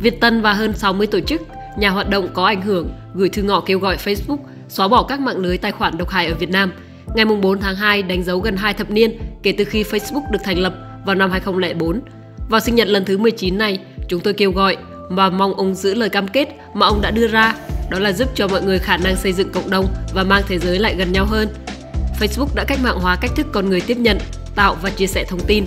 Việt Tân và hơn 60 tổ chức, nhà hoạt động có ảnh hưởng gửi thư ngỏ kêu gọi Facebook xóa bỏ các mạng lưới tài khoản độc hại ở Việt Nam. Ngày 4 tháng 2 đánh dấu gần 2 thập niên kể từ khi Facebook được thành lập vào năm 2004. Vào sinh nhật lần thứ 19 này, chúng tôi kêu gọi và mong ông giữ lời cam kết mà ông đã đưa ra, đó là giúp cho mọi người khả năng xây dựng cộng đồng và mang thế giới lại gần nhau hơn. Facebook đã cách mạng hóa cách thức con người tiếp nhận, tạo và chia sẻ thông tin.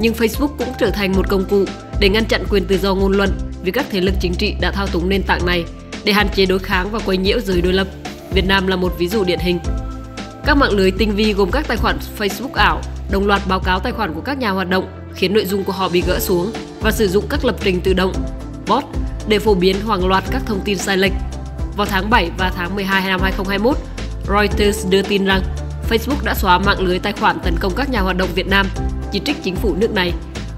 Nhưng Facebook cũng trở thành một công cụ để ngăn chặn quyền tự do ngôn luận vì các thế lực chính trị đã thao túng nền tảng này để hạn chế đối kháng và quấy nhiễu giới đối lập. Việt Nam là một ví dụ điển hình. Các mạng lưới tinh vi gồm các tài khoản Facebook ảo đồng loạt báo cáo tài khoản của các nhà hoạt động khiến nội dung của họ bị gỡ xuống và sử dụng các lập trình tự động bot để phổ biến hoàng loạt các thông tin sai lệch. Vào tháng 7 và tháng 12 năm 2021, Reuters đưa tin rằng Facebook đã xóa mạng lưới tài khoản tấn công các nhà hoạt động Việt Nam, chỉ trích chính phủ nước này.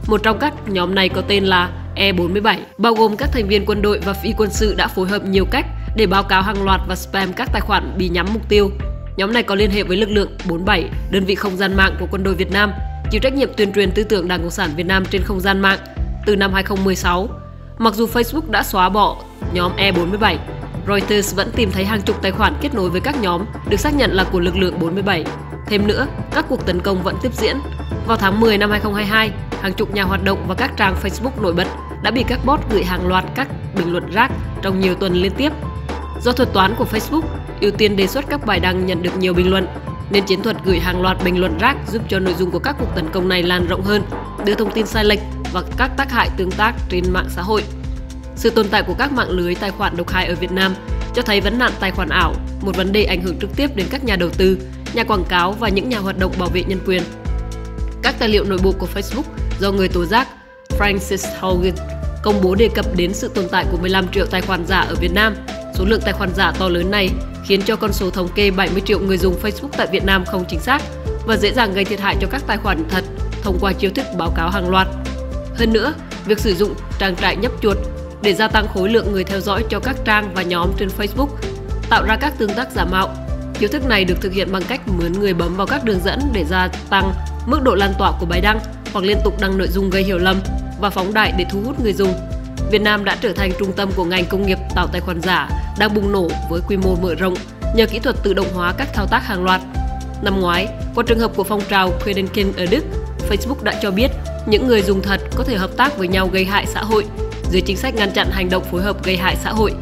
Một trong các nhóm này có tên là E47, bao gồm các thành viên quân đội và phi quân sự đã phối hợp nhiều cách để báo cáo hàng loạt và spam các tài khoản bị nhắm mục tiêu. Nhóm này có liên hệ với lực lượng 47, đơn vị không gian mạng của quân đội Việt Nam, chịu trách nhiệm tuyên truyền tư tưởng Đảng Cộng sản Việt Nam trên không gian mạng từ năm 2016. Mặc dù Facebook đã xóa bỏ nhóm E47, Reuters vẫn tìm thấy hàng chục tài khoản kết nối với các nhóm được xác nhận là của lực lượng 47. Thêm nữa, các cuộc tấn công vẫn tiếp diễn. Vào tháng 10 năm 2022, hàng chục nhà hoạt động và các trang Facebook nổi bật đã bị các bot gửi hàng loạt các bình luận rác trong nhiều tuần liên tiếp. Do thuật toán của Facebook ưu tiên đề xuất các bài đăng nhận được nhiều bình luận, nên chiến thuật gửi hàng loạt bình luận rác giúp cho nội dung của các cuộc tấn công này lan rộng hơn, đưa thông tin sai lệch và các tác hại tương tác trên mạng xã hội. Sự tồn tại của các mạng lưới tài khoản độc hại ở Việt Nam cho thấy vấn nạn tài khoản ảo, một vấn đề ảnh hưởng trực tiếp đến các nhà đầu tư, nhà quảng cáo và những nhà hoạt động bảo vệ nhân quyền. Các tài liệu nội bộ của Facebook do người tố giác Francis Haugen công bố đề cập đến sự tồn tại của 15 triệu tài khoản giả ở Việt Nam. Số lượng tài khoản giả to lớn này khiến cho con số thống kê 70 triệu người dùng Facebook tại Việt Nam không chính xác và dễ dàng gây thiệt hại cho các tài khoản thật thông qua chiêu thức báo cáo hàng loạt. Hơn nữa, việc sử dụng trang trại nhấp chuột để gia tăng khối lượng người theo dõi cho các trang và nhóm trên Facebook, tạo ra các tương tác giả mạo. Chiêu thức này được thực hiện bằng cách mướn người bấm vào các đường dẫn để gia tăng mức độ lan tỏa của bài đăng hoặc liên tục đăng nội dung gây hiểu lầm và phóng đại để thu hút người dùng. Việt Nam đã trở thành trung tâm của ngành công nghiệp tạo tài khoản giả đang bùng nổ với quy mô mở rộng nhờ kỹ thuật tự động hóa các thao tác hàng loạt. Năm ngoái, qua trường hợp của phong trào Kredenkin ở Đức, Facebook đã cho biết những người dùng thật có thể hợp tác với nhau gây hại xã hội dưới chính sách ngăn chặn hành động phối hợp gây hại xã hội.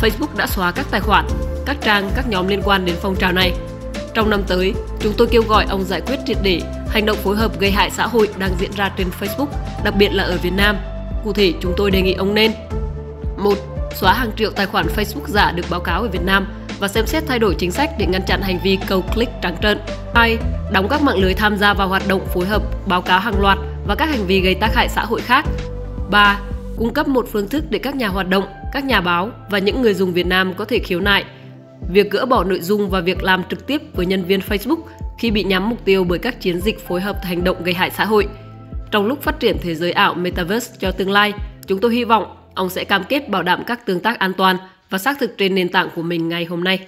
Facebook đã xóa các tài khoản, các trang, các nhóm liên quan đến phong trào này. Trong năm tới, chúng tôi kêu gọi ông giải quyết triệt để hành động phối hợp gây hại xã hội đang diễn ra trên Facebook, đặc biệt là ở Việt Nam. Cụ thể, chúng tôi đề nghị ông nên một Xóa hàng triệu tài khoản Facebook giả được báo cáo ở Việt Nam và xem xét thay đổi chính sách để ngăn chặn hành vi câu click trắng trợn. 2. Đóng các mạng lưới tham gia vào hoạt động phối hợp, báo cáo hàng loạt và các hành vi gây tác hại xã hội khác. 3. Cung cấp một phương thức để các nhà hoạt động, các nhà báo và những người dùng Việt Nam có thể khiếu nại. Việc gỡ bỏ nội dung và việc làm trực tiếp với nhân viên Facebook khi bị nhắm mục tiêu bởi các chiến dịch phối hợp hành động gây hại xã hội. Trong lúc phát triển thế giới ảo Metaverse cho tương lai, chúng tôi hy vọng ông sẽ cam kết bảo đảm các tương tác an toàn và xác thực trên nền tảng của mình ngày hôm nay.